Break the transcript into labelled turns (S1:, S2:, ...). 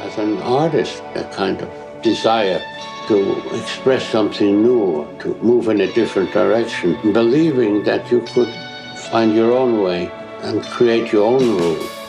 S1: as an artist, a kind of desire to express something new, to move in a different direction, believing that you could find your own way and create your own rules.